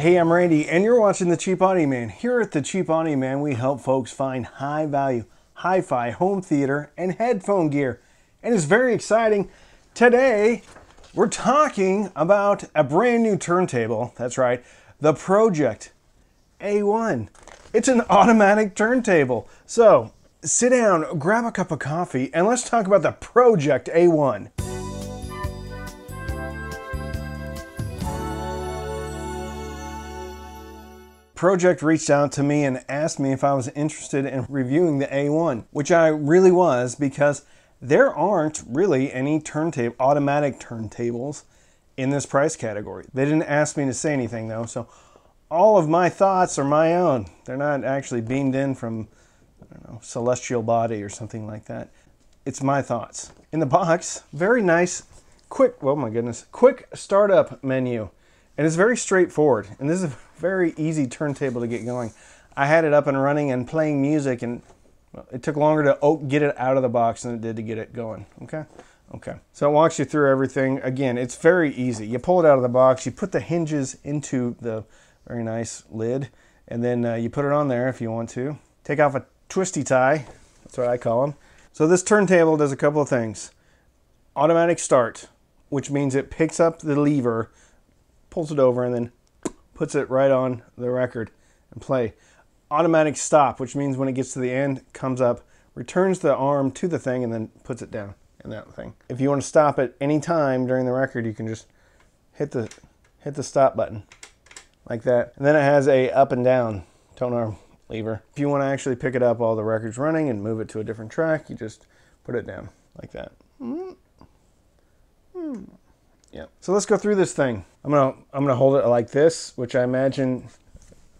Hey, I'm Randy, and you're watching The Cheap Audio Man. Here at The Cheap Audio Man, we help folks find high value, hi fi home theater and headphone gear. And it's very exciting. Today, we're talking about a brand new turntable. That's right, the Pro-Ject A1. It's an automatic turntable. So, sit down, grab a cup of coffee, and let's talk about the Pro-Ject A1. Pro-Ject reached out to me and asked me if I was interested in reviewing the A1, which I really was because there aren't really any turntable automatic turntables in this price category. They didn't ask me to say anything though, so all of my thoughts are my own. They're not actually beamed in from I don't know, celestial body or something like that. It's my thoughts. In the box, very nice, quick, oh my goodness, quick startup menu. And it's very straightforward. And this is a very easy turntable to get going. I had it up and running and playing music and it took longer to get it out of the box than it did to get it going. Okay. Okay. So it walks you through everything. Again, it's very easy. You pull it out of the box, you put the hinges into the very nice lid, and then uh, you put it on there if you want to. Take off a twisty tie. That's what I call them. So this turntable does a couple of things. Automatic start, which means it picks up the lever, pulls it over, and then puts it right on the record and play automatic stop, which means when it gets to the end, comes up, returns the arm to the thing, and then puts it down in that thing. If you want to stop at any time during the record, you can just hit the hit the stop button like that. And then it has a up and down tone arm lever. If you want to actually pick it up while the record's running and move it to a different track, you just put it down like that. Mm. Mm. Yeah. So let's go through this thing. I'm gonna I'm gonna hold it like this, which I imagine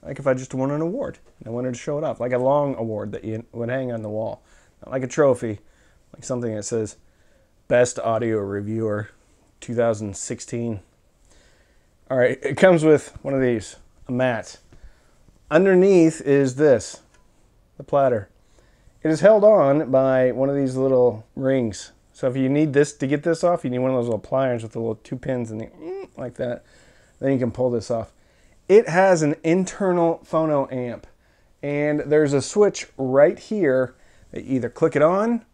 like if I just won an award and I wanted to show it off, like a long award that you would hang on the wall, not like a trophy, like something that says Best Audio Reviewer 2016. All right, it comes with one of these, a mat. Underneath is this, the platter. It is held on by one of these little rings. So if you need this to get this off, you need one of those little pliers with the little two pins in the mm, like that. Then you can pull this off. It has an internal phono amp and there's a switch right here that you either click it on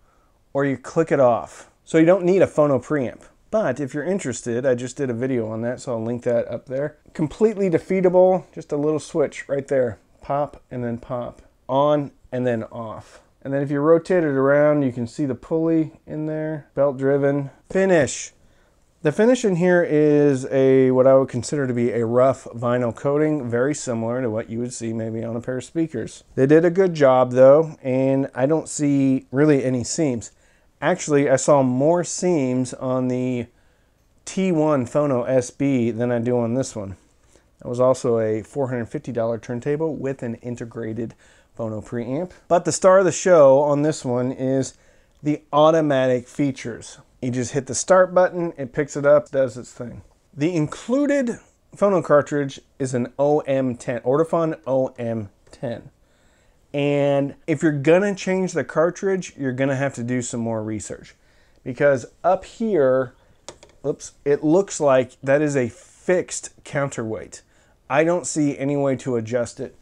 or you click it off. So you don't need a phono preamp. But if you're interested, I just did a video on that, so I'll link that up there. Completely defeatable, just a little switch right there. Pop and then pop. On and then off. And then if you rotate it around, you can see the pulley in there, belt driven. Finish. The finish in here is a what I would consider to be a rough vinyl coating, very similar to what you would see maybe on a pair of speakers. They did a good job though, and I don't see really any seams. Actually, I saw more seams on the T1 Phono SB than I do on this one. That was also a $450 turntable with an integrated phono preamp. But the star of the show on this one is the automatic features. You just hit the start button, it picks it up, does its thing. The included phono cartridge is an OM10, Ortofon OM10. And if you're gonna change the cartridge, you're gonna have to do some more research. Because up here, oops, it looks like that is a fixed counterweight. I don't see any way to adjust it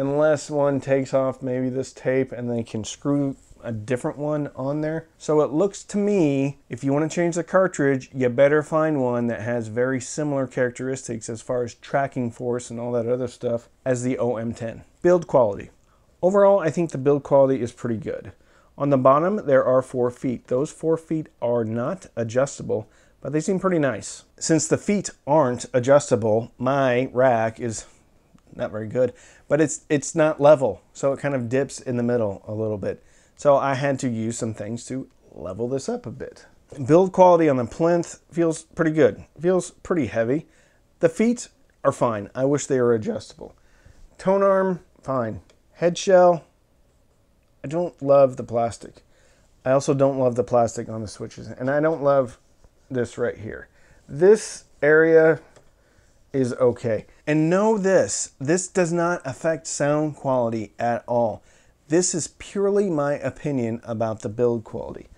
unless one takes off maybe this tape and they can screw a different one on there. So it looks to me, if you want to change the cartridge, you better find one that has very similar characteristics as far as tracking force and all that other stuff as the OM10. Build quality. Overall, I think the build quality is pretty good. On the bottom, there are four feet. Those four feet are not adjustable, but they seem pretty nice. Since the feet aren't adjustable, my rack is not very good, but it's it's not level, so it kind of dips in the middle a little bit. So I had to use some things to level this up a bit. Build quality on the plinth feels pretty good. Feels pretty heavy. The feet are fine. I wish they were adjustable. Tone arm, fine. Head shell, I don't love the plastic. I also don't love the plastic on the switches. And I don't love this right here. This area is okay. And know this, this does not affect sound quality at all. This is purely my opinion about the build quality.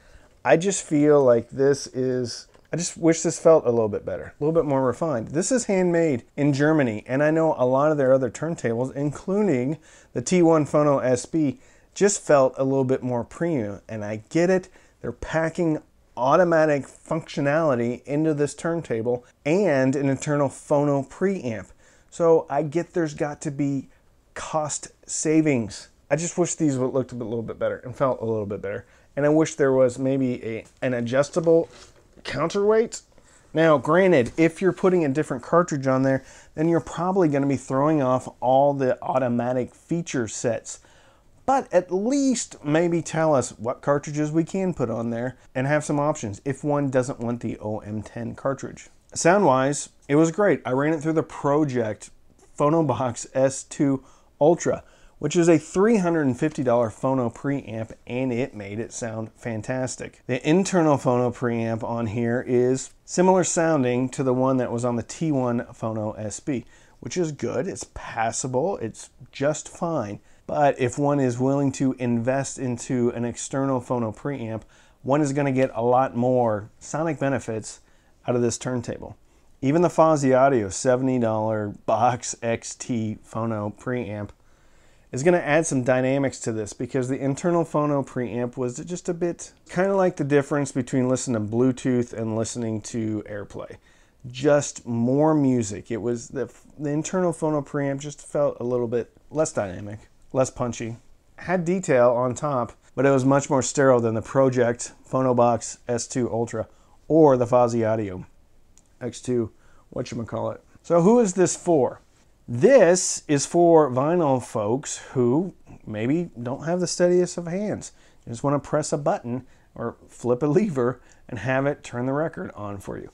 I just feel like this is I just wish this felt a little bit better, a little bit more refined. This is handmade in Germany, and I know a lot of their other turntables, including the T1 Phono SB, just felt a little bit more premium. And I get it, they're packing automatic functionality into this turntable and an internal phono preamp. So I get there's got to be cost savings. I just wish these would looked a little bit better and felt a little bit better. And I wish there was maybe a, an adjustable counterweight. Now, granted, if you're putting a different cartridge on there, then you're probably going to be throwing off all the automatic feature sets. But at least maybe tell us what cartridges we can put on there and have some options if one doesn't want the OM10 cartridge. Sound wise, it was great. I ran it through the Pro-Ject Phonobox S2 Ultra which is a $350 phono preamp and it made it sound fantastic. The internal phono preamp on here is similar sounding to the one that was on the T1 Phono SB, which is good, it's passable, it's just fine. But if one is willing to invest into an external phono preamp, one is going to get a lot more sonic benefits out of this turntable. Even the Fosi Audio $70 Box X2 phono preamp is going to add some dynamics to this because the internal phono preamp was just a bit kind of like the difference between listening to Bluetooth and listening to AirPlay. Just more music. It was the, the internal phono preamp just felt a little bit less dynamic, less punchy. Had detail on top, but it was much more sterile than the Pro-Ject Phonobox S2 Ultra or the Fosi Audio X2, whatchamacallit. So who is this for? This is for vinyl folks who maybe don't have the steadiest of hands. Just want to press a button or flip a lever and have it turn the record on for you.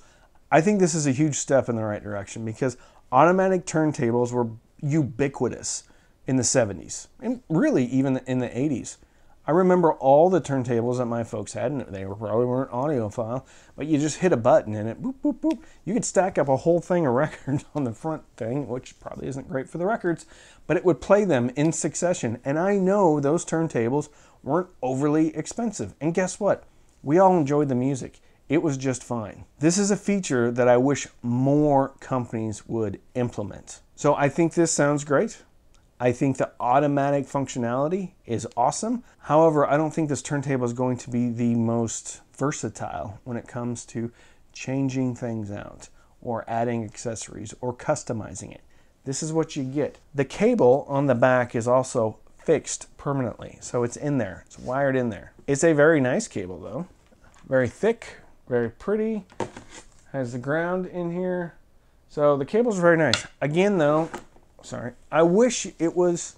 I think this is a huge step in the right direction because automatic turntables were ubiquitous in the 70s and really even in the 80s. I remember all the turntables that my folks had, and they probably weren't audiophile, but you just hit a button and it boop, boop, boop. You could stack up a whole thing of records on the front thing, which probably isn't great for the records, but it would play them in succession. And I know those turntables weren't overly expensive. And guess what? We all enjoyed the music. It was just fine. This is a feature that I wish more companies would implement. So I think this sounds great. I think the automatic functionality is awesome. However, I don't think this turntable is going to be the most versatile when it comes to changing things out or adding accessories or customizing it. This is what you get. The cable on the back is also fixed permanently, so it's in there. It's wired in there. It's a very nice cable though. Very thick, very pretty. Has the ground in here. So the cables very nice. Again though, sorry. I wish it was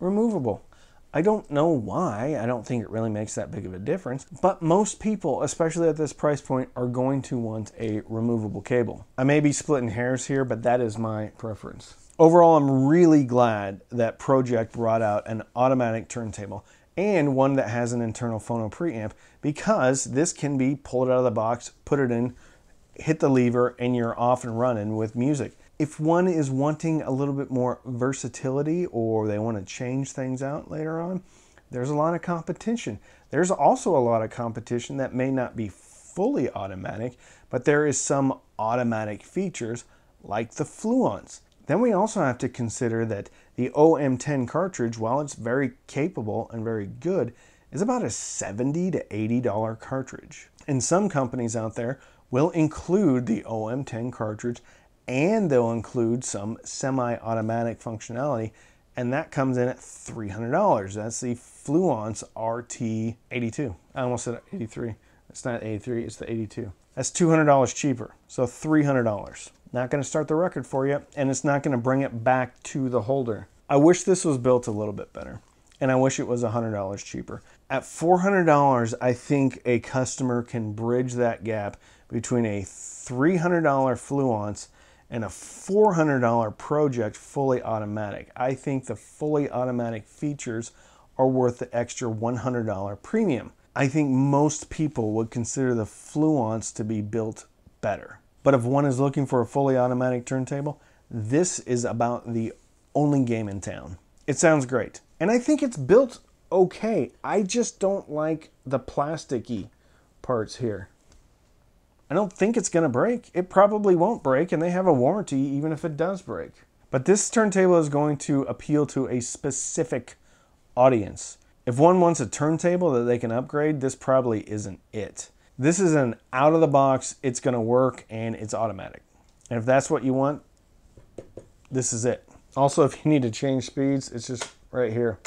removable. I don't know why. I don't think it really makes that big of a difference. But most people, especially at this price point, are going to want a removable cable. I may be splitting hairs here, but that is my preference. Overall, I'm really glad that Pro-Ject brought out an automatic turntable and one that has an internal phono preamp because this can be pulled out of the box, put it in, hit the lever, and you're off and running with music if one is wanting a little bit more versatility or they want to change things out later on, there's a lot of competition. There's also a lot of competition that may not be fully automatic, but there is some automatic features like the Fluance. Then we also have to consider that the OM10 cartridge, while it's very capable and very good, is about a 70 to $80 cartridge. And some companies out there will include the OM10 cartridge and they'll include some semi-automatic functionality and that comes in at $300. That's the Fluance RT82. I almost said 83. It's not 83, it's the 82. That's $200 cheaper, so $300. Not gonna start the record for you, and it's not gonna bring it back to the holder. I wish this was built a little bit better, and I wish it was $100 cheaper. At $400, I think a customer can bridge that gap between a $300 Fluance and a $400 Pro-Ject fully automatic. I think the fully automatic features are worth the extra $100 premium. I think most people would consider the Fluance to be built better. But if one is looking for a fully automatic turntable, this is about the only game in town. It sounds great. And I think it's built okay. I just don't like the plasticky parts here. I don't think it's going to break. It probably won't break, and they have a warranty even if it does break. But this turntable is going to appeal to a specific audience. If one wants a turntable that they can upgrade, this probably isn't it. This is an out of the box, it's going to work, and it's automatic. And if that's what you want, this is it. Also, if you need to change speeds, it's just right here.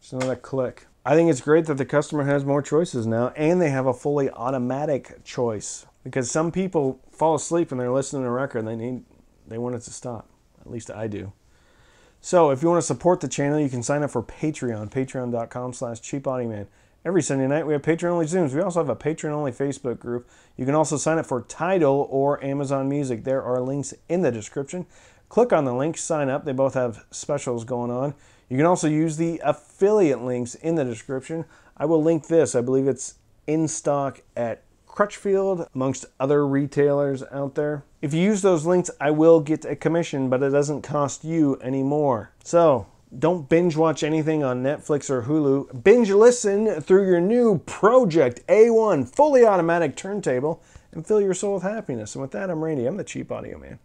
Just another click. I think it's great that the customer has more choices now and they have a fully automatic choice because some people fall asleep when they're listening to a record and they need they want it to stop. At least I do. So if you want to support the channel, you can sign up for Patreon, patreon.com slash cheapaudioman. Every Sunday night, we have Patreon-only Zooms. We also have a Patreon-only Facebook group. You can also sign up for Tidal or Amazon Music. There are links in the description. Click on the link, sign up. They both have specials going on. You can also use the affiliate links in the description. I will link this. I believe it's in stock at Crutchfield, amongst other retailers out there. If you use those links, I will get a commission, but it doesn't cost you any more. So don't binge watch anything on Netflix or Hulu. Binge listen through your new Pro-Ject A1 fully automatic turntable and fill your soul with happiness. And with that, I'm Randy. I'm the Cheap Audio Man.